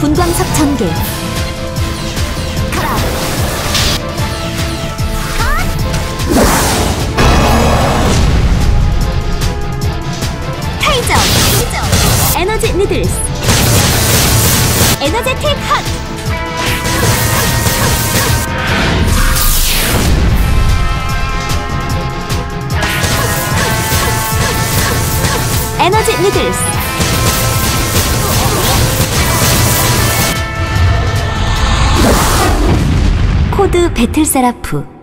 분광석 전개. 에너지 니들스. 에너제틱 핫. 에너지 니들스 코드 배틀 세라프